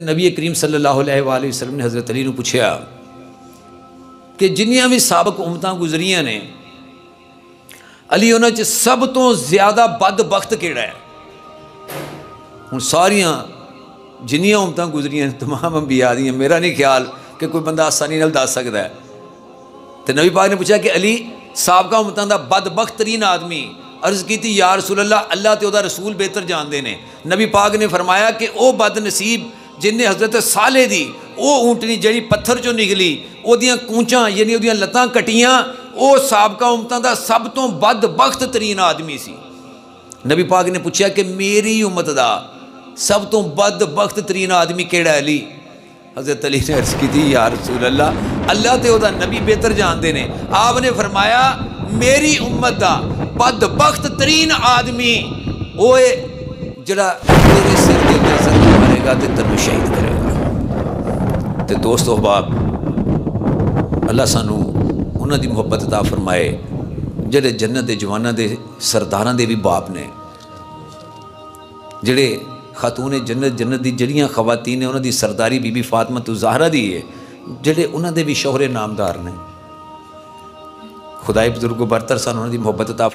نبی کریم صلی اللہ علیہ وآلہ وسلم نے حضرت علی نو پوچھا کہ جنیاں بھی سابق امتاں گزریاں نے، علی انہوں چ سب تو زیادہ بد بخت کیڑا ہے؟ ہوں ساریاں جنیاں امتاں گزریاں نے، تمام انبیاء دیاں میرا نہیں خیال کہ کوئی بندہ آسانی نال دس سکتا ہے۔ تو نبی پاک نے پوچھا کہ علی، سابقہ امتاں دا بد بخت ترین آدمی عرض کی تھی یا رسول اللہ اللہ تے دا رسول بہتر جان دے نے۔ نبی پاک نے فرمایا کہ او بد نصیب جن نے حضرت سالے دی او اونٹنی جڑی پتھر چو نکلی او دیاں کونچاں یعنی او دیاں لتاں کٹیاں او سابقہ امتاں دا سب تو بد بخت ترین آدمی سی۔ نبی پاک نے پوچھا کہ میری امت دا سب تو بد بخت ترین آدمی کیڑا ہے حضرت علی نے عرض کی تھی، یا رسول اللہ اللہ تے او دا نبی بہتر جان دے نے۔ آپ نے فرمایا، میری امت دا بد بخت ترین آدمی اوے جڑا تیرے سر گا تے تنو شہید کرے گا۔ تے دوست احباب، اللہ سانو انہاں دی محبت عطا فرمائے، جڑے جنت دے، جواناں دے، سرداراں دے بھی باپ نے۔ جڑے خاتون جنت جنت دی جڑیاں خواتین نے دی سرداری بی بی فاطمہ تو زہرا دی ہے، جڑے انہاں دے بھی شوہر نامدار نے۔ خدائی بزرگ و برتر سان انہاں دی محبت عطا